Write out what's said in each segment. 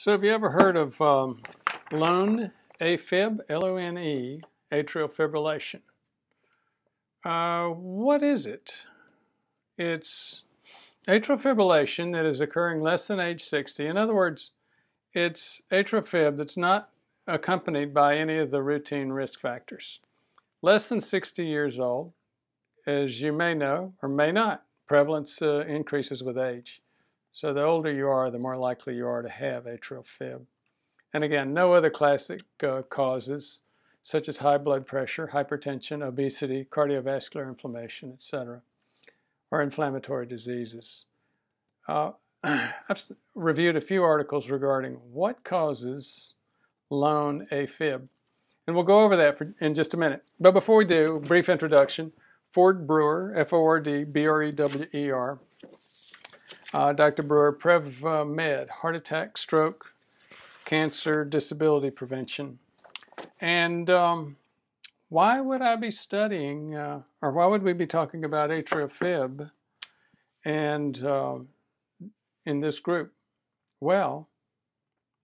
So have you ever heard of um, lone AFib, L-O-N-E, atrial fibrillation? Uh, what is it? It's atrial fibrillation that is occurring less than age 60. In other words, it's atrial fib that's not accompanied by any of the routine risk factors. Less than 60 years old, as you may know or may not, prevalence uh, increases with age. So the older you are, the more likely you are to have atrial fib. And again, no other classic uh, causes, such as high blood pressure, hypertension, obesity, cardiovascular inflammation, etc., or inflammatory diseases. Uh, I've reviewed a few articles regarding what causes lone AFib. And we'll go over that for, in just a minute. But before we do, brief introduction. Ford Brewer, F-O-R-D, B-R-E-W-E-R, uh, Dr. Brewer, PrevMed, heart attack, stroke, cancer, disability prevention. And um, why would I be studying, uh, or why would we be talking about atrial fib and uh, in this group? Well,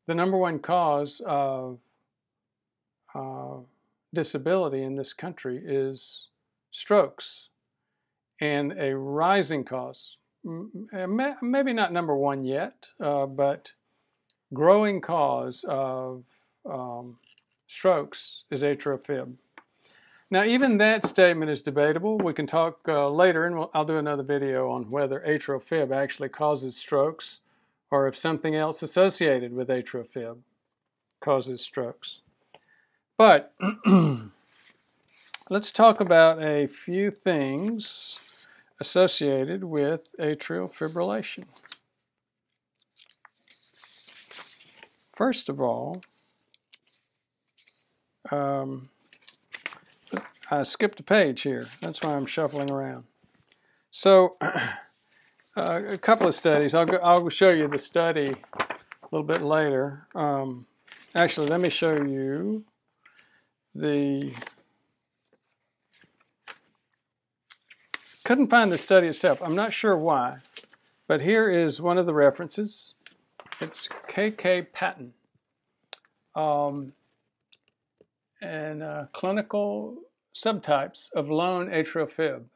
the number one cause of uh, disability in this country is strokes and a rising cause maybe not number one yet, uh, but growing cause of um, strokes is atrial fib. Now, even that statement is debatable. We can talk uh, later, and we'll, I'll do another video on whether atrial fib actually causes strokes or if something else associated with atrial fib causes strokes. But let's talk about a few things associated with atrial fibrillation. First of all, um, I skipped a page here. That's why I'm shuffling around. So, uh, a couple of studies. I'll, go, I'll show you the study a little bit later. Um, actually, let me show you the Couldn't find the study itself. I'm not sure why, but here is one of the references. It's K.K. Patton. Um, and uh, clinical subtypes of lone atrial fib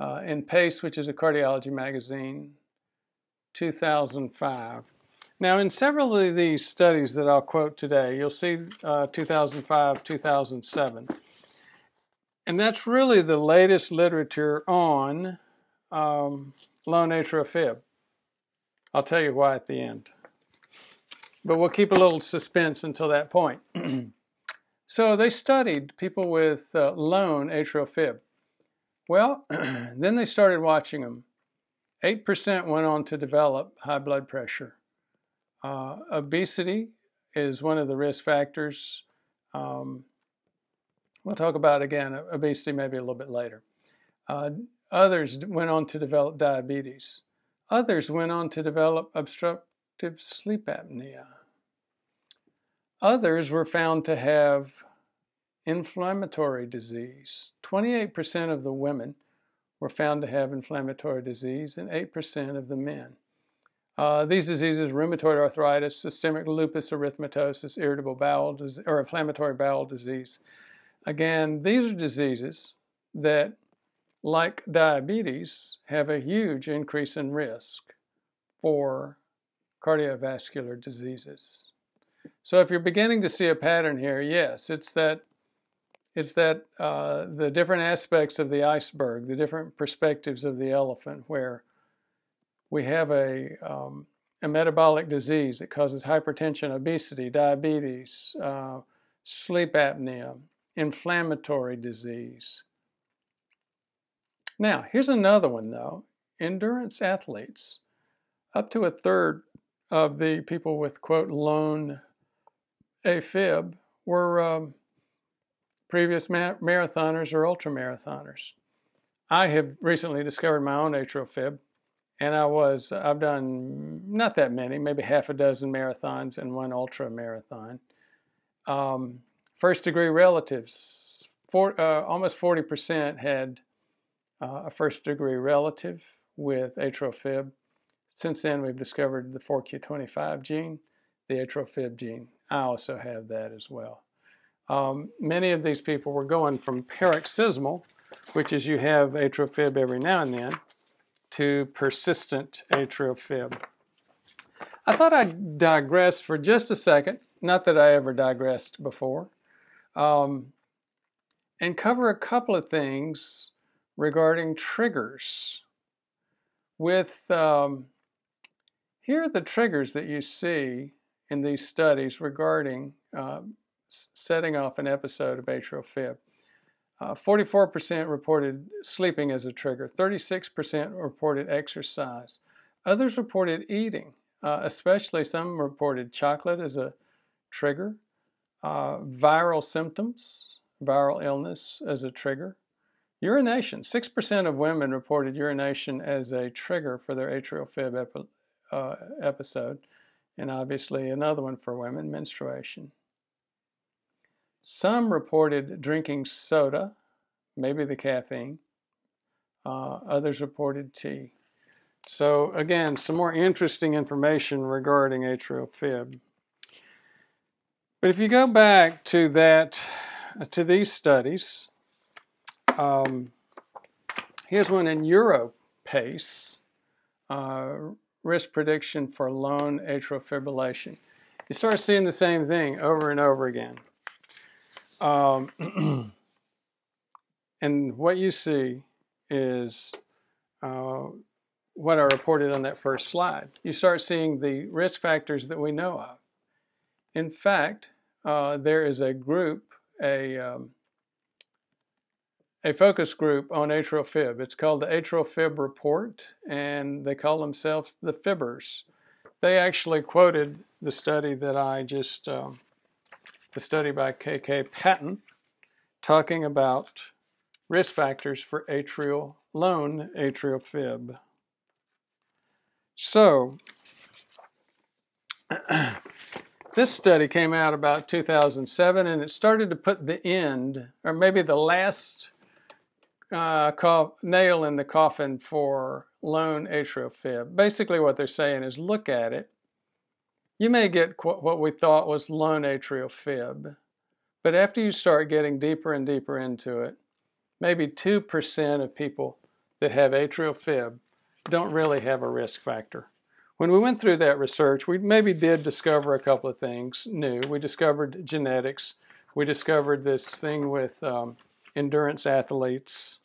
uh, in PACE, which is a cardiology magazine, 2005. Now, in several of these studies that I'll quote today, you'll see uh, 2005, 2007. And that's really the latest literature on um, lone atrial fib. I'll tell you why at the end. But we'll keep a little suspense until that point. so they studied people with uh, lone atrial fib. Well, then they started watching them. 8% went on to develop high blood pressure. Uh, obesity is one of the risk factors. Um, We'll talk about again obesity maybe a little bit later. Uh, others went on to develop diabetes. Others went on to develop obstructive sleep apnea. Others were found to have inflammatory disease. 28% of the women were found to have inflammatory disease and 8% of the men. Uh, these diseases, rheumatoid arthritis, systemic lupus erythematosus, irritable bowel disease, or inflammatory bowel disease, Again, these are diseases that, like diabetes, have a huge increase in risk for cardiovascular diseases. So if you're beginning to see a pattern here, yes, it's that it's that uh, the different aspects of the iceberg, the different perspectives of the elephant, where we have a, um, a metabolic disease that causes hypertension, obesity, diabetes, uh, sleep apnea, inflammatory disease. Now, here's another one though endurance athletes. Up to a third of the people with, quote, lone AFib were um, previous ma marathoners or ultramarathoners. I have recently discovered my own atrial fib, and I was, I've done not that many, maybe half a dozen marathons and one ultra marathon. Um, First degree relatives, uh, almost 40% had uh, a first degree relative with atrial fib. Since then, we've discovered the 4Q25 gene, the atrial fib gene. I also have that as well. Um, many of these people were going from paroxysmal, which is you have atrial fib every now and then, to persistent atrial fib. I thought I'd digress for just a second, not that I ever digressed before, um, and cover a couple of things regarding triggers. With um, here are the triggers that you see in these studies regarding uh, setting off an episode of atrial fib. 44% uh, reported sleeping as a trigger, 36% reported exercise. Others reported eating, uh, especially some reported chocolate as a trigger, uh, viral symptoms, viral illness as a trigger, urination. 6% of women reported urination as a trigger for their atrial fib epi uh, episode, and obviously another one for women, menstruation. Some reported drinking soda, maybe the caffeine. Uh, others reported tea. So again, some more interesting information regarding atrial fib. But if you go back to that, to these studies, um, here's one in Europace, uh, risk prediction for lone atrial fibrillation. You start seeing the same thing over and over again. Um, and what you see is uh, what I reported on that first slide. You start seeing the risk factors that we know of. In fact, uh, there is a group, a um, a focus group on atrial fib. It's called the Atrial Fib Report, and they call themselves the Fibbers. They actually quoted the study that I just, um, the study by K.K. Patton, talking about risk factors for atrial lone atrial fib. So, this study came out about 2007 and it started to put the end, or maybe the last uh, nail in the coffin for lone atrial fib. Basically, what they're saying is look at it. You may get what we thought was lone atrial fib, but after you start getting deeper and deeper into it, maybe 2% of people that have atrial fib don't really have a risk factor. When we went through that research, we maybe did discover a couple of things new. We discovered genetics. We discovered this thing with um, endurance athletes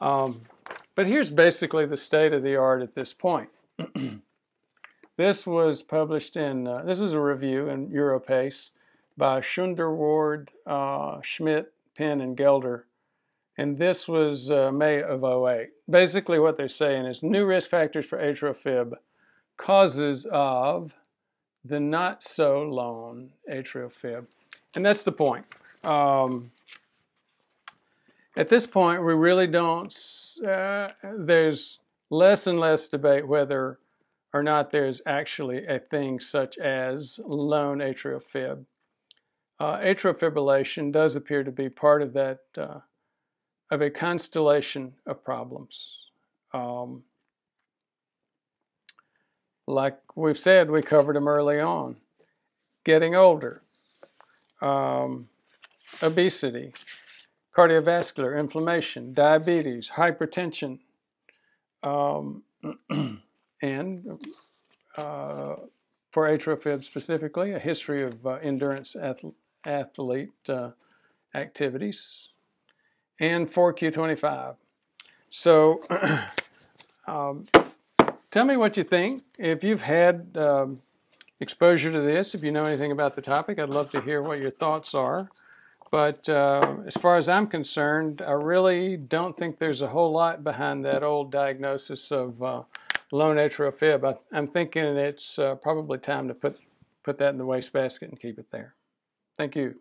um, but here's basically the state of the art at this point. this was published in, uh, this was a review in Europace by Schoonderwoerd, uh, Schmidt, Pen, and Gelder. And this was uh, May of 08. Basically, what they're saying is new risk factors for atrial fib, causes of the not so lone atrial fib. And that's the point. Um, at this point, we really don't, uh, there's less and less debate whether or not there's actually a thing such as lone atrial fib. Uh, atrial fibrillation does appear to be part of that, uh, of a constellation of problems. Um, like we've said, we covered them early on. Getting older, um, obesity, cardiovascular, inflammation, diabetes, hypertension, um, and uh, for atrial fib specifically, a history of uh, endurance ath athlete uh, activities, and 4Q25. So, um, tell me what you think. If you've had um, exposure to this, if you know anything about the topic, I'd love to hear what your thoughts are. But uh, as far as I'm concerned, I really don't think there's a whole lot behind that old diagnosis of uh, lone atrial fib. I, am thinking it's uh, probably time to put, put that in the wastebasket and keep it there. Thank you.